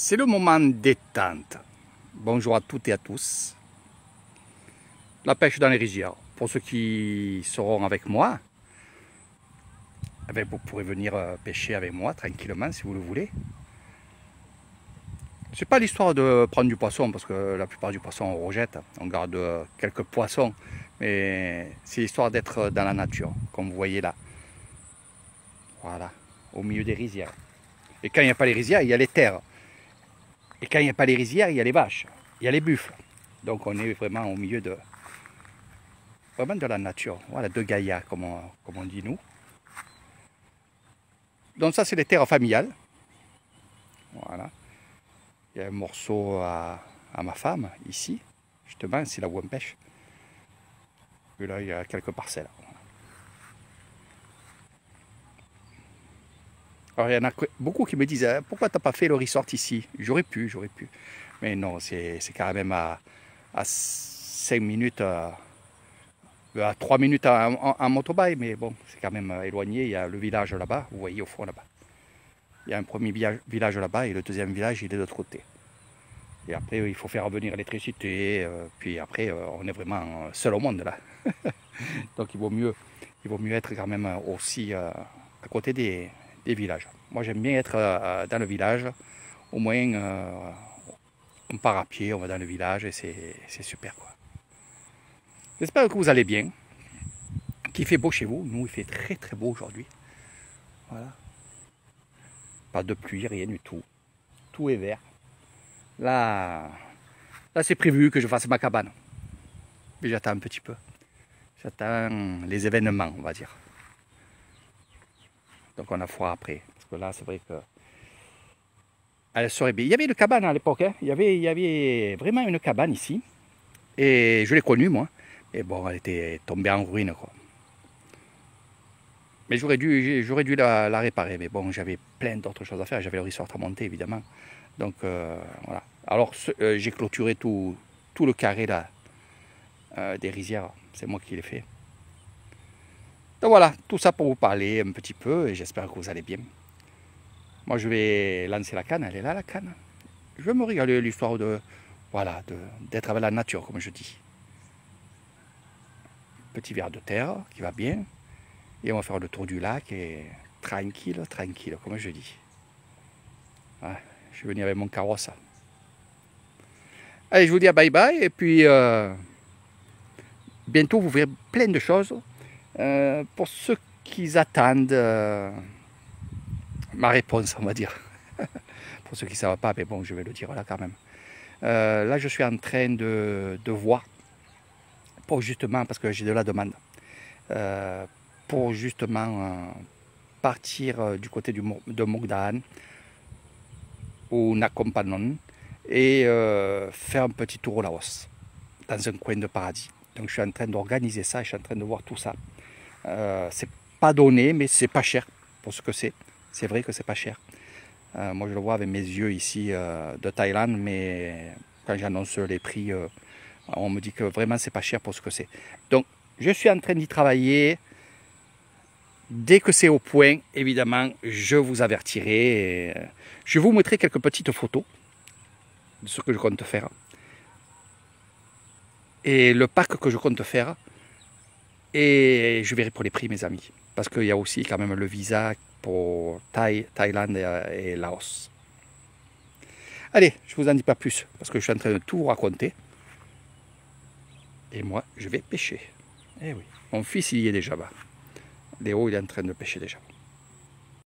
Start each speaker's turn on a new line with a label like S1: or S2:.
S1: C'est le moment détente. Bonjour à toutes et à tous. La pêche dans les rizières. Pour ceux qui seront avec moi, eh vous pourrez venir euh, pêcher avec moi tranquillement si vous le voulez. C'est pas l'histoire de prendre du poisson parce que la plupart du poisson on rejette. On garde euh, quelques poissons, mais c'est l'histoire d'être dans la nature, comme vous voyez là. Voilà, au milieu des rizières. Et quand il n'y a pas les rizières, il y a les terres. Et quand il n'y a pas les rizières, il y a les vaches, il y a les buffles. Donc on est vraiment au milieu de, vraiment de la nature. Voilà, de Gaïa, comme on, dit nous. Donc ça, c'est les terres familiales. Voilà. Il y a un morceau à, ma femme, ici. Justement, c'est là où on pêche. Et là, il y a quelques parcelles. Alors il y en a beaucoup qui me disent hein, pourquoi tu n'as pas fait le resort ici? J'aurais pu, j'aurais pu. Mais non, c'est quand même à, à 5 minutes, à, 3 minutes en, motorbike, mais bon, c'est quand même éloigné. Il y a le village là-bas, vous voyez au fond là-bas. Il y a un premier village là-bas et le deuxième village il est de l'autre côté. Et après, il faut faire revenir l'électricité. Euh, puis après, euh, on est vraiment seul au monde là. Donc il vaut mieux, il vaut mieux être quand même aussi euh, à côté des, villages. Moi j'aime bien être euh, dans le village, au moins euh, on part à pied, on va dans le village et c'est super quoi. J'espère que vous allez bien, qu'il fait beau chez vous. Nous il fait très très beau aujourd'hui. Voilà. Pas de pluie, rien du tout. Tout est vert. Là, là c'est prévu que je fasse ma cabane. Mais j'attends un petit peu. J'attends les événements, on va dire. Donc on a foi après. Parce que là, c'est vrai que. Elle serait bien. Il y avait une cabane à l'époque. Hein. Il, y avait, il y avait vraiment une cabane ici. Et je l'ai connue, moi. Et bon, elle était tombée en ruine, quoi. Mais j'aurais dû, dû la, réparer. Mais bon, j'avais plein d'autres choses à faire. J'avais le resort à monter, évidemment. Donc, euh, voilà. Alors, euh, j'ai clôturé tout, tout le carré là, euh, des rizières. C'est moi qui l'ai fait. Donc voilà, tout ça pour vous parler un petit peu et j'espère que vous allez bien. Moi je vais lancer la canne, elle est là la canne. Je vais me regarder l'histoire de voilà, d'être avec la nature comme je dis. Petit verre de terre qui va bien. Et on va faire le tour du lac et tranquille, tranquille, comme je dis. je vais venir avec mon carrosse. Allez, je vous dis à bye bye et puis euh, bientôt vous verrez plein de choses euh, pour ceux qui attendent euh, ma réponse, on va dire. pour ceux qui ne savent pas, mais bon, je vais le dire là quand même. Euh, là, je suis en train de, voir, pour justement, parce que j'ai de la demande, pour justement partir du côté de Mogdan ou Nakompanon et faire un petit tour au Laos, dans un coin de paradis. Donc je suis en train d'organiser ça, je suis en train de voir tout ça. Euh, c'est pas donné, mais c'est pas cher pour ce que c'est. C'est vrai que c'est pas cher. Euh, moi, je le vois avec mes yeux ici euh, de Thaïlande, mais quand j'annonce les prix, on me dit que vraiment c'est pas cher pour ce que c'est. Donc, je suis en train d'y travailler. Dès que c'est au point, évidemment, je vous avertirai. Je vous montrerai quelques petites photos de ce que je compte faire. Et le parc que je compte faire, et je verrai pour les prix, mes amis. Parce qu'il y a aussi quand même le visa pour Thaïlande et, Laos. Allez, je ne vous en dis pas plus, parce que je suis en train de tout raconter. Et moi, je vais pêcher. Eh oui, mon fils, il y est déjà bas. Léo, il est en train de pêcher déjà.